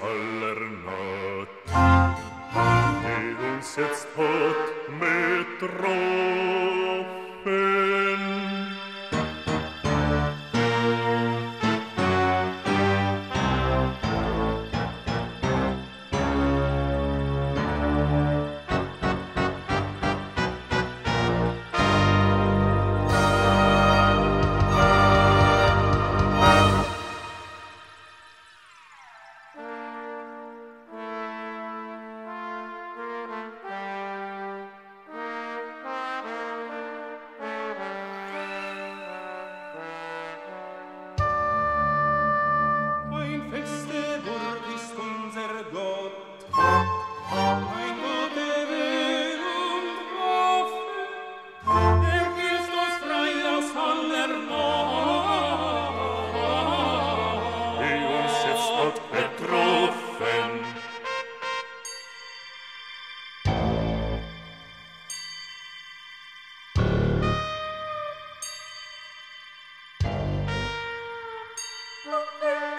aller Nacht. Die uns jetzt hat mit Rot Flamengo.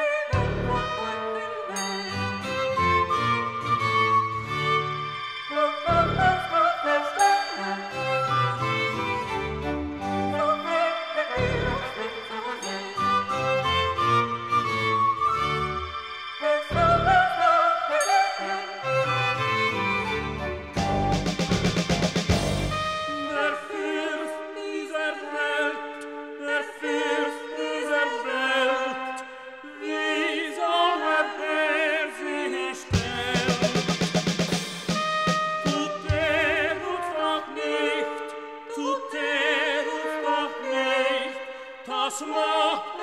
ma